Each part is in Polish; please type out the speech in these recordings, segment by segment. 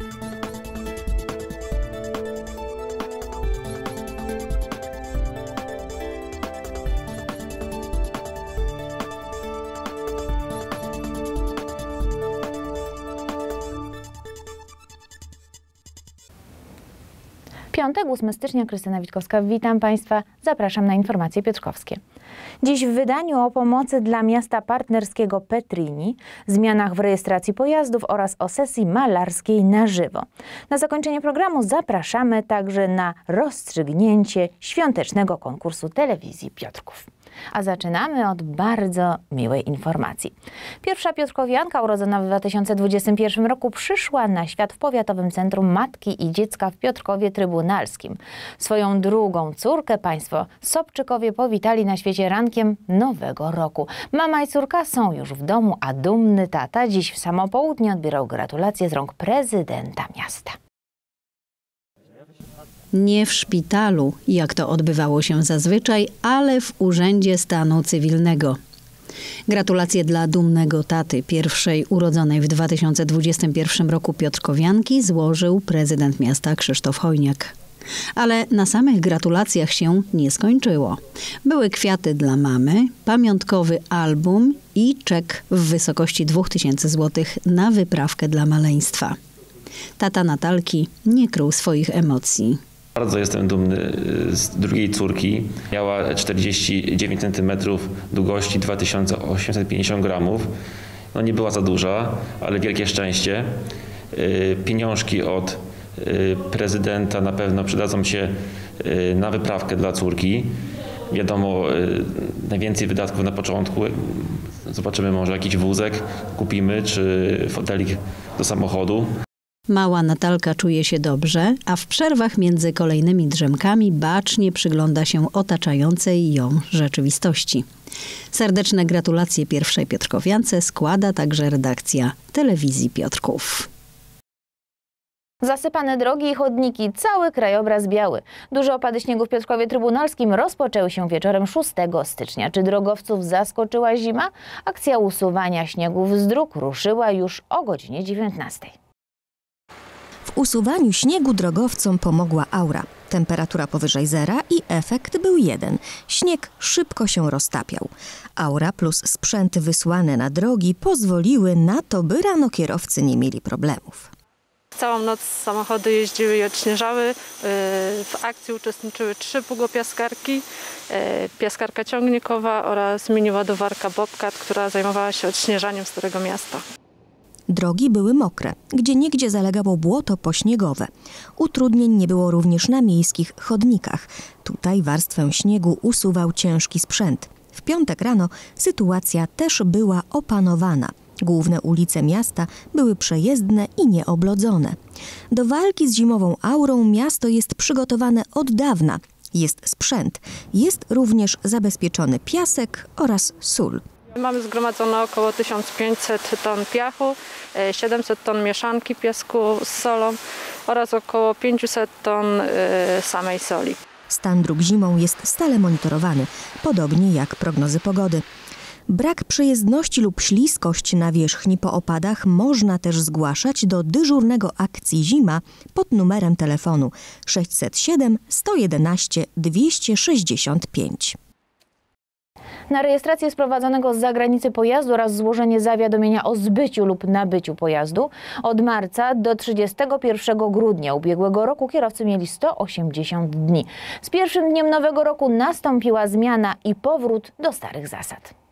you Piątek, 8 stycznia, Krystyna Witkowska. Witam Państwa. Zapraszam na informacje piotrkowskie. Dziś w wydaniu o pomocy dla miasta partnerskiego Petrini, zmianach w rejestracji pojazdów oraz o sesji malarskiej na żywo. Na zakończenie programu zapraszamy także na rozstrzygnięcie świątecznego konkursu telewizji Piotrków. A zaczynamy od bardzo miłej informacji. Pierwsza Piotrkowianka urodzona w 2021 roku przyszła na świat w Powiatowym Centrum Matki i Dziecka w Piotrkowie Trybunalskim. Swoją drugą córkę państwo Sobczykowie powitali na świecie rankiem nowego roku. Mama i córka są już w domu, a dumny tata dziś w samo południe odbierał gratulacje z rąk prezydenta miasta. Nie w szpitalu, jak to odbywało się zazwyczaj, ale w Urzędzie Stanu Cywilnego. Gratulacje dla dumnego taty pierwszej urodzonej w 2021 roku Piotrkowianki złożył prezydent miasta Krzysztof Hojniak. Ale na samych gratulacjach się nie skończyło. Były kwiaty dla mamy, pamiątkowy album i czek w wysokości 2000 zł na wyprawkę dla maleństwa. Tata Natalki nie krył swoich emocji. Bardzo jestem dumny y, z drugiej córki. Miała 49 cm długości, 2850 gramów. No nie była za duża, ale wielkie szczęście. Y, pieniążki od y, prezydenta na pewno przydadzą się na wyprawkę dla córki. Wiadomo, najwięcej wydatków na początku. Zobaczymy może jakiś wózek kupimy, czy fotelik do samochodu. Mała Natalka czuje się dobrze, a w przerwach między kolejnymi drzemkami bacznie przygląda się otaczającej ją rzeczywistości. Serdeczne gratulacje pierwszej Piotrkowiance składa także redakcja telewizji Piotrków. Zasypane drogi i chodniki, cały krajobraz biały. Duże opady śniegu w Piotrkowie Trybunalskim rozpoczęły się wieczorem 6 stycznia. Czy drogowców zaskoczyła zima? Akcja usuwania śniegów z dróg ruszyła już o godzinie 19. Usuwaniu śniegu drogowcom pomogła aura. Temperatura powyżej zera i efekt był jeden. Śnieg szybko się roztapiał. Aura plus sprzęt wysłane na drogi pozwoliły na to, by rano kierowcy nie mieli problemów. Całą noc samochody jeździły i odśnieżały. Y, w akcji uczestniczyły trzy pługopiaskarki, y, piaskarka ciągnikowa oraz mini ładowarka Bobcat, która zajmowała się odśnieżaniem Starego Miasta. Drogi były mokre, gdzie niegdzie zalegało błoto pośniegowe. Utrudnień nie było również na miejskich chodnikach. Tutaj warstwę śniegu usuwał ciężki sprzęt. W piątek rano sytuacja też była opanowana. Główne ulice miasta były przejezdne i nieoblodzone. Do walki z zimową aurą miasto jest przygotowane od dawna. Jest sprzęt, jest również zabezpieczony piasek oraz sól. Mamy zgromadzone około 1500 ton piachu, 700 e, ton mieszanki piasku z solą oraz około 500 ton e, samej soli. Stan dróg zimą jest stale monitorowany, podobnie jak prognozy pogody. Brak przejezdności lub śliskość nawierzchni po opadach można też zgłaszać do dyżurnego akcji zima pod numerem telefonu 607 111 265. Na rejestrację sprowadzonego z zagranicy pojazdu oraz złożenie zawiadomienia o zbyciu lub nabyciu pojazdu od marca do 31 grudnia ubiegłego roku kierowcy mieli 180 dni. Z pierwszym dniem nowego roku nastąpiła zmiana i powrót do starych zasad.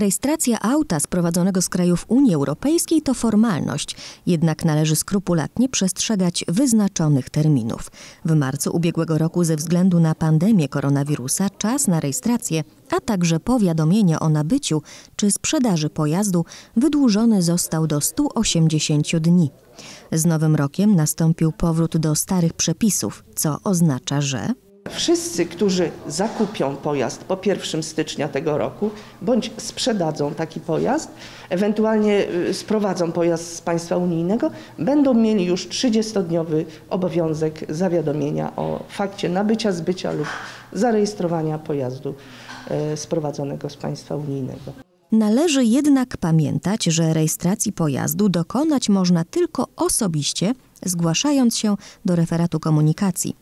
Rejestracja auta sprowadzonego z krajów Unii Europejskiej to formalność, jednak należy skrupulatnie przestrzegać wyznaczonych terminów. W marcu ubiegłego roku ze względu na pandemię koronawirusa czas na rejestrację, a także powiadomienie o nabyciu czy sprzedaży pojazdu wydłużony został do 180 dni. Z nowym rokiem nastąpił powrót do starych przepisów, co oznacza, że Wszyscy, którzy zakupią pojazd po 1 stycznia tego roku, bądź sprzedadzą taki pojazd, ewentualnie y, sprowadzą pojazd z państwa unijnego, będą mieli już 30-dniowy obowiązek zawiadomienia o fakcie nabycia, zbycia lub zarejestrowania pojazdu y, sprowadzonego z państwa unijnego. Należy jednak pamiętać, że rejestracji pojazdu dokonać można tylko osobiście, zgłaszając się do referatu komunikacji.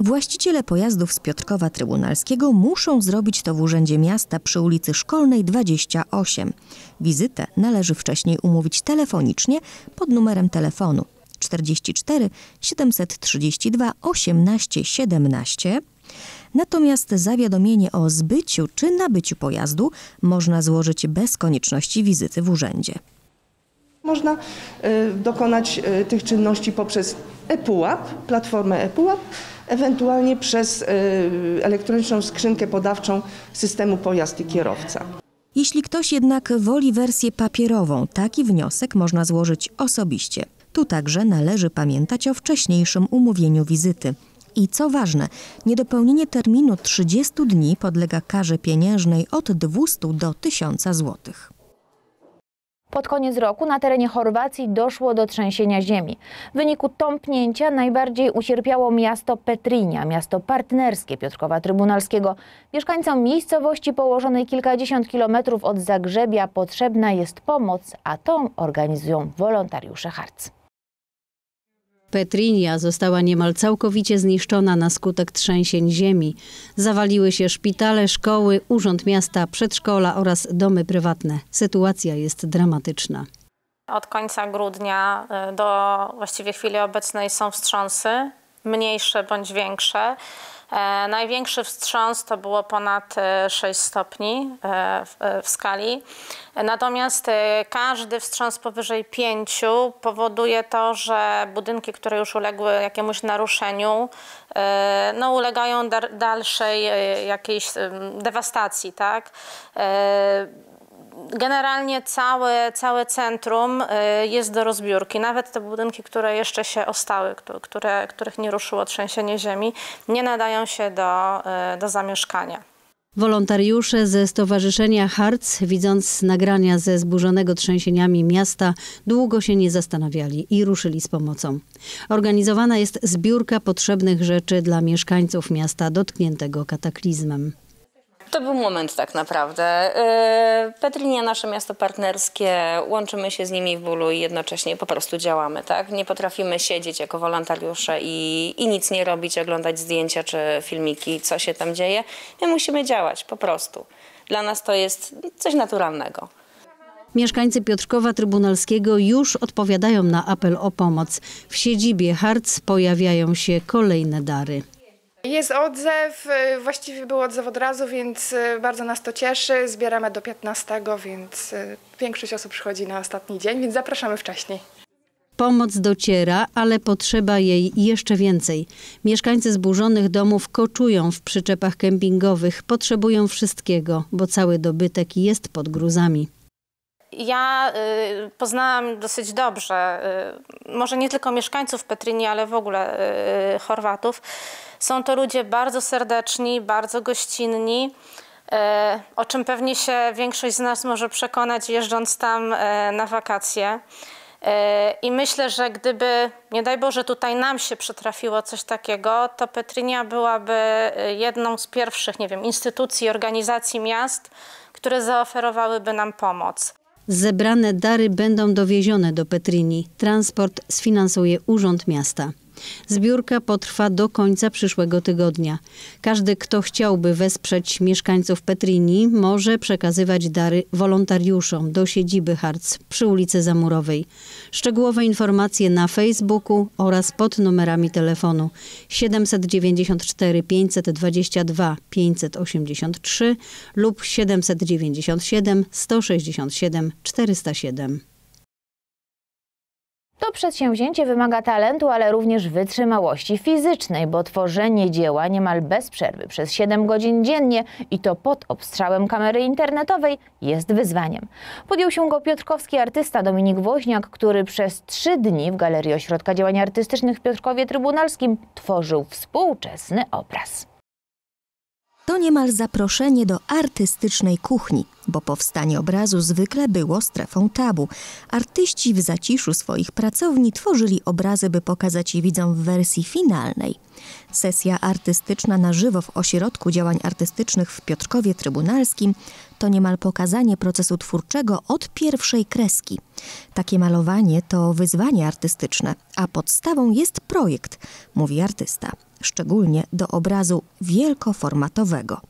Właściciele pojazdów z Piotrkowa Trybunalskiego muszą zrobić to w Urzędzie Miasta przy ulicy Szkolnej 28. Wizytę należy wcześniej umówić telefonicznie pod numerem telefonu 44 732 18 17 Natomiast zawiadomienie o zbyciu czy nabyciu pojazdu można złożyć bez konieczności wizyty w urzędzie. Można y, dokonać y, tych czynności poprzez ePUAP, platformę ePUAP, ewentualnie przez y, elektroniczną skrzynkę podawczą systemu pojazd i kierowca. Jeśli ktoś jednak woli wersję papierową, taki wniosek można złożyć osobiście. Tu także należy pamiętać o wcześniejszym umówieniu wizyty. I co ważne, niedopełnienie terminu 30 dni podlega karze pieniężnej od 200 do 1000 złotych. Pod koniec roku na terenie Chorwacji doszło do trzęsienia ziemi. W wyniku tąpnięcia najbardziej ucierpiało miasto Petrinia, miasto partnerskie Piotrkowa Trybunalskiego. Mieszkańcom miejscowości położonej kilkadziesiąt kilometrów od Zagrzebia potrzebna jest pomoc, a tą organizują wolontariusze Harc. Petrinia została niemal całkowicie zniszczona na skutek trzęsień ziemi. Zawaliły się szpitale, szkoły, urząd miasta, przedszkola oraz domy prywatne. Sytuacja jest dramatyczna. Od końca grudnia y, do właściwie chwili obecnej są wstrząsy, mniejsze bądź większe. E, największy wstrząs to było ponad 6 e, stopni e, w, w skali. Natomiast każdy wstrząs powyżej 5 powoduje to, że budynki, które już uległy jakiemuś naruszeniu, no, ulegają dalszej jakiejś dewastacji. Tak? Generalnie całe, całe centrum y, jest do rozbiórki. Nawet te budynki, które jeszcze się ostały, które, których nie ruszyło trzęsienie ziemi, nie nadają się do, y, do zamieszkania. Wolontariusze ze Stowarzyszenia Harc, widząc nagrania ze zburzonego trzęsieniami miasta, długo się nie zastanawiali i ruszyli z pomocą. Organizowana jest zbiórka potrzebnych rzeczy dla mieszkańców miasta dotkniętego kataklizmem. To był moment tak naprawdę. Yy, Petrinia, nasze miasto partnerskie, łączymy się z nimi w bólu i jednocześnie po prostu działamy. Tak? Nie potrafimy siedzieć jako wolontariusze i, i nic nie robić, oglądać zdjęcia czy filmiki, co się tam dzieje. My musimy działać po prostu. Dla nas to jest coś naturalnego. Mieszkańcy Piotrkowa Trybunalskiego już odpowiadają na apel o pomoc. W siedzibie Harc pojawiają się kolejne dary. Jest odzew, y, właściwie był odzew od razu, więc y, bardzo nas to cieszy. Zbieramy do 15, więc y, większość osób przychodzi na ostatni dzień, więc zapraszamy wcześniej. Pomoc dociera, ale potrzeba jej jeszcze więcej. Mieszkańcy zburzonych domów koczują w przyczepach kempingowych, potrzebują wszystkiego, bo cały dobytek jest pod gruzami. Ja y, poznałam dosyć dobrze, y, może nie tylko mieszkańców Petrini, ale w ogóle y, Chorwatów. Są to ludzie bardzo serdeczni, bardzo gościnni, o czym pewnie się większość z nas może przekonać jeżdżąc tam na wakacje. I myślę, że gdyby, nie daj Boże, tutaj nam się przytrafiło coś takiego, to Petrynia byłaby jedną z pierwszych, nie wiem, instytucji, organizacji miast, które zaoferowałyby nam pomoc. Zebrane dary będą dowiezione do Petrini. Transport sfinansuje Urząd Miasta. Zbiórka potrwa do końca przyszłego tygodnia. Każdy, kto chciałby wesprzeć mieszkańców Petrini, może przekazywać dary wolontariuszom do siedziby Harc przy ulicy Zamurowej. Szczegółowe informacje na Facebooku oraz pod numerami telefonu 794 522 583 lub 797 167 407. To przedsięwzięcie wymaga talentu, ale również wytrzymałości fizycznej, bo tworzenie dzieła niemal bez przerwy przez 7 godzin dziennie i to pod obstrzałem kamery internetowej jest wyzwaniem. Podjął się go piotrkowski artysta Dominik Woźniak, który przez trzy dni w Galerii Ośrodka Działań Artystycznych w Piotrkowie Trybunalskim tworzył współczesny obraz. To niemal zaproszenie do artystycznej kuchni, bo powstanie obrazu zwykle było strefą tabu. Artyści w zaciszu swoich pracowni tworzyli obrazy, by pokazać je widzom w wersji finalnej. Sesja artystyczna na żywo w Ośrodku Działań Artystycznych w Piotrkowie Trybunalskim to niemal pokazanie procesu twórczego od pierwszej kreski. Takie malowanie to wyzwanie artystyczne, a podstawą jest projekt, mówi artysta, szczególnie do obrazu wielkoformatowego.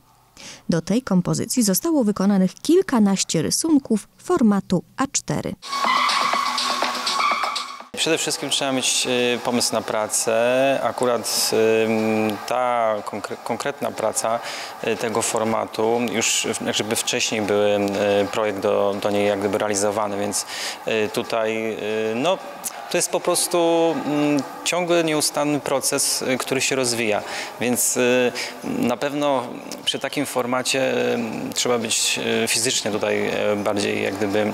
Do tej kompozycji zostało wykonanych kilkanaście rysunków formatu A4. Przede wszystkim trzeba mieć e, pomysł na pracę. Akurat e, ta konkre- konkretna praca e, tego formatu, już jakby wcześniej był projekt do, do niej jak gdyby realizowany, więc e, tutaj e, no, to jest po prostu mm, ciągły, nieustanny proces, e, który się rozwija. Więc e, na pewno przy takim formacie e, trzeba być e, fizycznie tutaj e, bardziej jak gdyby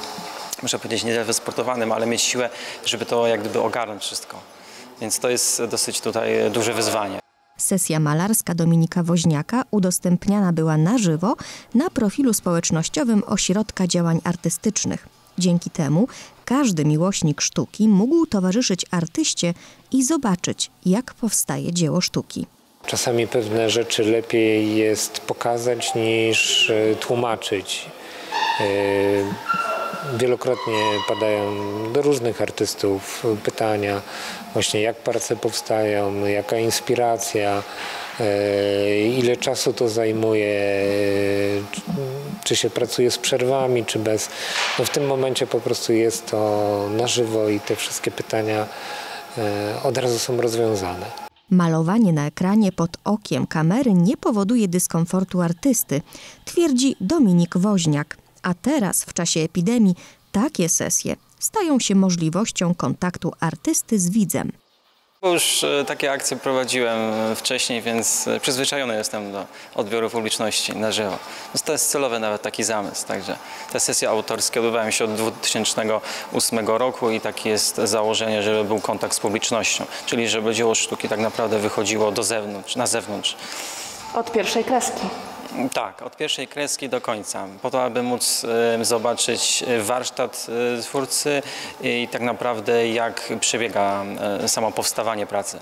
muszę powiedzieć, nie tyle wysportowanym, ale mieć siłę, żeby to jak gdyby ogarnąć wszystko. Więc to jest dosyć tutaj duże wyzwanie. Sesja malarska Dominika Woźniaka udostępniana była na żywo na profilu społecznościowym Ośrodka Działań Artystycznych. Dzięki temu każdy miłośnik sztuki mógł towarzyszyć artyście i zobaczyć, jak powstaje dzieło sztuki. Czasami pewne rzeczy lepiej jest pokazać niż e, tłumaczyć. Wielokrotnie padają do różnych artystów pytania właśnie jak prace powstają, jaka inspiracja, e, ile czasu to zajmuje, e, czy- czy się pracuje z przerwami, czy bez. No w tym momencie po prostu jest to na żywo i te wszystkie pytania e, od razu są rozwiązane. Malowanie na ekranie pod okiem kamery nie powoduje dyskomfortu artysty, twierdzi Dominik Woźniak. A teraz, w czasie epidemii, takie sesje stają się możliwością kontaktu artysty z widzem. Bo już e, takie akcje prowadziłem e, wcześniej, więc e, przyzwyczajony jestem do odbioru publiczności na żywo. No to jest celowy nawet taki zamysł, także te sesje autorskie odbywają się od 2008 roku i takie jest założenie, żeby był kontakt z publicznością, czyli żeby dzieło sztuki tak naprawdę wychodziło do zewnątrz, na zewnątrz. Od pierwszej kreski. Tak, od pierwszej kreski do końca, po to, aby móc zobaczyć e, warsztat e, twórcy i tak naprawdę jak przebiega e, samo powstawanie pracy.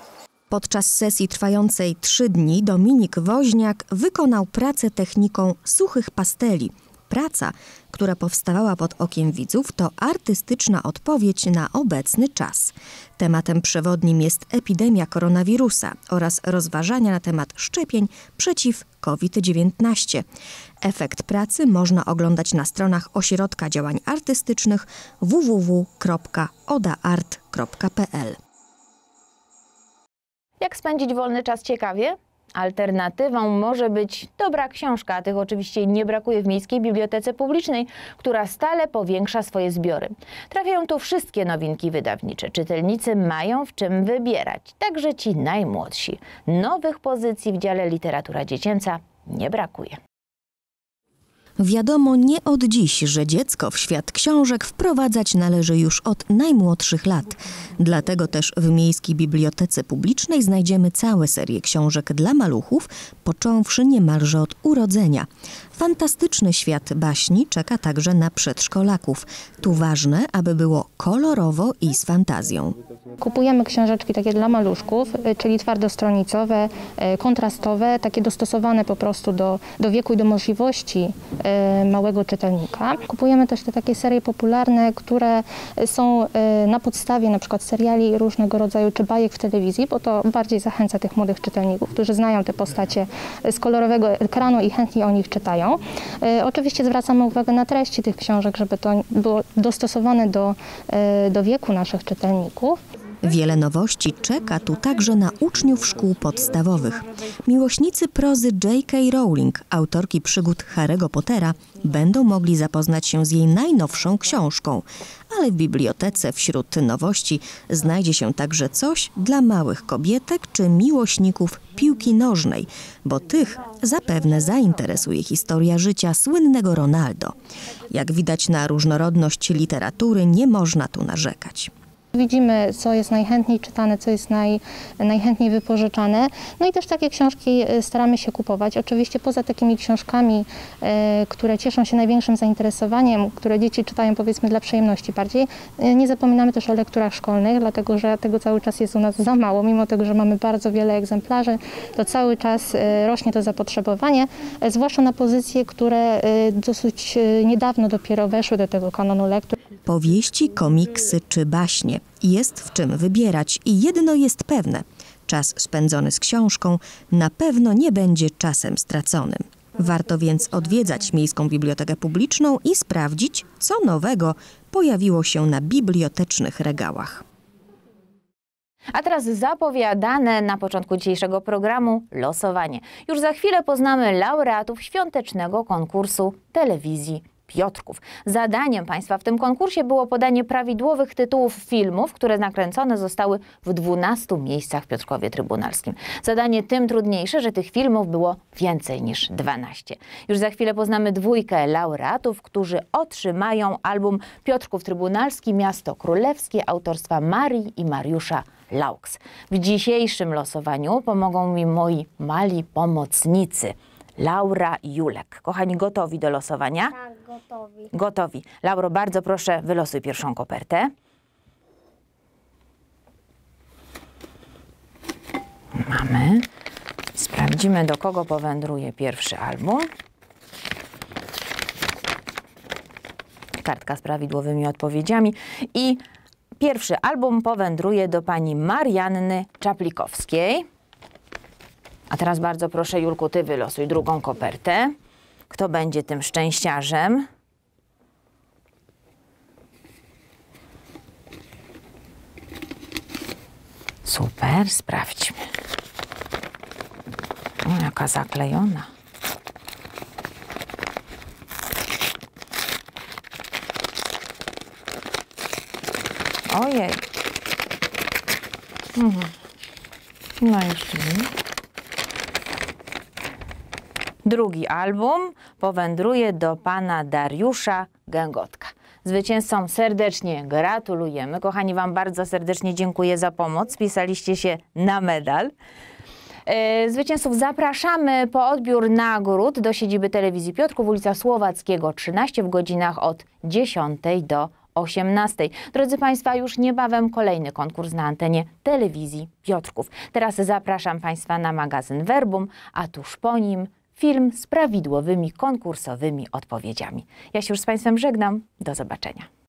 Podczas sesji trwającej trzy dni Dominik Woźniak wykonał pracę techniką suchych pasteli. Praca, która powstawała pod okiem widzów, to artystyczna odpowiedź na obecny czas. Tematem przewodnim jest epidemia koronawirusa oraz rozważania na temat szczepień przeciw COVID-19. Efekt pracy można oglądać na stronach Ośrodka Działań Artystycznych www.odaart.pl. Jak spędzić wolny czas ciekawie? Alternatywą może być dobra książka, a tych oczywiście nie brakuje w Miejskiej Bibliotece Publicznej, która stale powiększa swoje zbiory. Trafiają tu wszystkie nowinki wydawnicze. Czytelnicy mają w czym wybierać, także ci najmłodsi. Nowych pozycji w dziale literatura dziecięca nie brakuje. Wiadomo nie od dziś, że dziecko w świat książek wprowadzać należy już od najmłodszych lat. Dlatego też w Miejskiej Bibliotece Publicznej znajdziemy całe serie książek dla maluchów, począwszy niemalże od urodzenia. Fantastyczny świat baśni czeka także na przedszkolaków. Tu ważne, aby było kolorowo i z fantazją. Kupujemy książeczki takie dla maluszków, y, czyli twardostronicowe, y, kontrastowe, takie dostosowane po prostu do, do wieku i do możliwości y, małego czytelnika. Kupujemy też te takie serie popularne, które y, są y, na podstawie na przykład seriali różnego rodzaju czy bajek w telewizji, bo to bardziej zachęca tych młodych czytelników, którzy znają te postacie z kolorowego ekranu i chętnie o nich czytają. Y, Oczywiście zwracamy uwagę na treści tych książek, żeby to było dostosowane do, y, do wieku naszych czytelników. Wiele nowości czeka tu także na uczniów szkół podstawowych. Miłośnicy prozy J.K. Rowling, autorki przygód Harry'ego Pottera, będą mogli zapoznać się z jej najnowszą książką. Ale w bibliotece wśród nowości znajdzie się także coś dla małych kobietek czy miłośników piłki nożnej, bo tych zapewne zainteresuje historia życia słynnego Ronaldo. Jak widać na różnorodność literatury nie można tu narzekać. Widzimy, co jest najchętniej czytane, co jest naj, najchętniej wypożyczane. No i też takie książki e, staramy się kupować. Oczywiście poza takimi książkami, e, które cieszą się największym zainteresowaniem, które dzieci czytają powiedzmy dla przyjemności bardziej, e, nie zapominamy też o lekturach szkolnych, dlatego że tego cały czas jest u nas za mało. Mimo tego, że mamy bardzo wiele egzemplarzy, to cały czas rośnie to zapotrzebowanie, zwłaszcza na pozycje, które dosyć niedawno dopiero weszły do tego kanonu lektur. Powieści, komiksy czy baśnie. Jest w czym wybierać i jedno jest pewne. Czas spędzony z książką na pewno nie będzie czasem straconym. Warto więc odwiedzać Miejską Bibliotekę Publiczną i sprawdzić, co nowego pojawiło się na bibliotecznych regałach. A teraz zapowiadane na początku dzisiejszego programu losowanie. Już za chwilę poznamy laureatów świątecznego konkursu telewizji Piotrków. Zadaniem Państwa w tym konkursie było podanie prawidłowych tytułów filmów, które nakręcone zostały w 12 miejscach w Piotrkowie Trybunalskim. Zadanie tym trudniejsze, że tych filmów było więcej niż 12. Już za chwilę poznamy dwójkę laureatów, którzy otrzymają album Piotrków Trybunalski Miasto Królewskie autorstwa Marii i Mariusza Laux. W dzisiejszym losowaniu pomogą mi moi mali pomocnicy. Laura Julek. Kochani, gotowi do losowania? Tak, gotowi. Gotowi. Lauro, bardzo proszę, wylosuj pierwszą kopertę. Mamy. Sprawdzimy, do kogo powędruje pierwszy album. Kartka z prawidłowymi odpowiedziami. I pierwszy album powędruje do pani Marianny Czaplikowskiej. A teraz bardzo proszę, Julku, ty wylosuj drugą kopertę. Kto będzie tym szczęściarzem? Super, sprawdźmy. O, jaka zaklejona. Ojej. Mhm. No jeszcze nie. Drugi album powędruje do pana Dariusza Gęgotka. Zwycięzcom serdecznie gratulujemy. Kochani, Wam bardzo serdecznie dziękuję za pomoc. Spisaliście się na medal. E, Zwycięzców zapraszamy po odbiór nagród do siedziby telewizji Piotrków, ulica Słowackiego 13 w godzinach od 10 do 18. Drodzy Państwa, już niebawem kolejny konkurs na antenie telewizji Piotrków. Teraz zapraszam Państwa na magazyn Verbum, a tuż po nim film z prawidłowymi konkursowymi odpowiedziami. Ja się już z Państwem żegnam. Do zobaczenia.